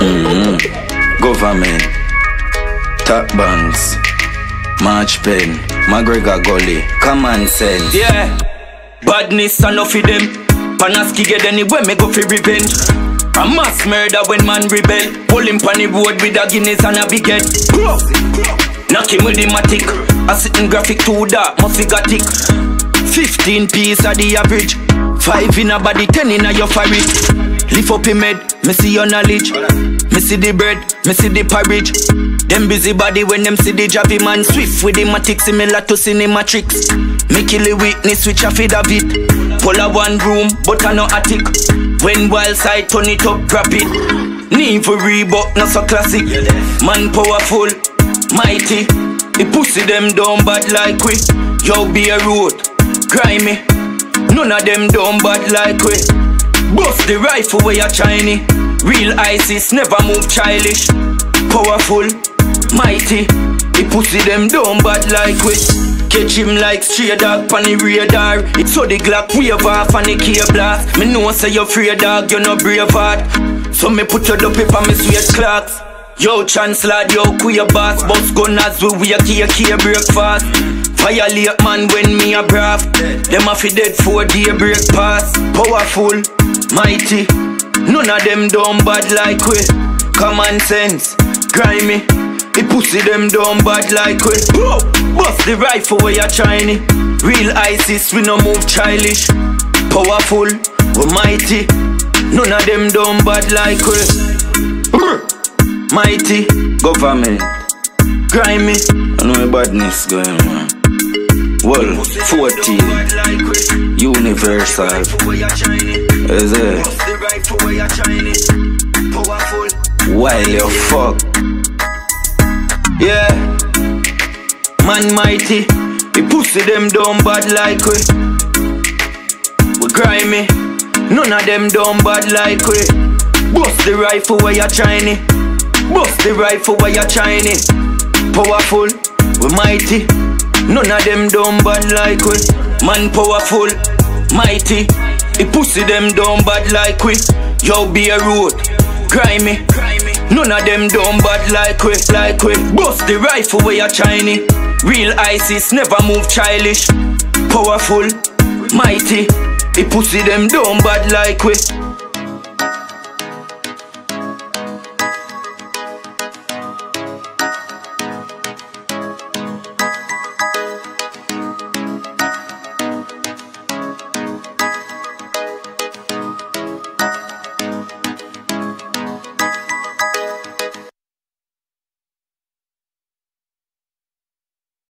Mm-hmm. Government, top banks, March Pen, McGregor Gully, common sense. Yeah, badness enough of them. Panaski get anywhere, me go for revenge. A mass murder when man rebel. Pull him on the road with a Guinness and a big head. Knock him with the matic. A sitting graphic too dark, must tick. 15 piece of the average. Five in a body, ten in a your fabric. Lift up him head, me see your knowledge. Me see the bread, me see the porridge. Them busy body when them see the javi man swift with the matic similar to cinematrix. Me kill the witness which I feed of it. Pull a one room, but I no attic. When wild side turn it up, drop it. Need for Reebok, not so classic. Man powerful, mighty. The pussy them down bad like we. Yo be a road, grimy. None of them down bad like we. Bust the rifle where you're shiny. Real ISIS never move childish. Powerful, mighty. The pussy them down bad like we. Catch him like stray dog pon the radar. It's so the Glock wave off and the key blast. Me know say you free dog, you no brave heart. So me put your dopey on me sweat clocks. Yo, chancellor, yo, queer boss Bust gunners, we wake here, key breakfast Violate man when me a brav Them a fi dead for day break pass Powerful, mighty None of them dumb bad like we Common sense, grimy The pussy them dumb bad like we Whoa! Bust the rifle where you're shiny Real ISIS, we no move childish Powerful, we mighty None of them dumb bad like we. Mighty, government, grimy. I know my badness going man. Well, 14, universal. Is it? While you fuck. Yeah, man mighty. The pussy them dumb bad like we. We grimy. None of them dumb bad like we. Bust the rifle where you shiny. Bust the rifle where you shiny. Powerful, we mighty. None of them dumb bad like we. Man powerful, mighty. The pussy them dumb bad like we. Yo be a road, grimy. None of them dumb bad like we, like we. Bust the rifle where you shiny. Real ISIS never move childish. Powerful, mighty. The pussy them dumb bad like we.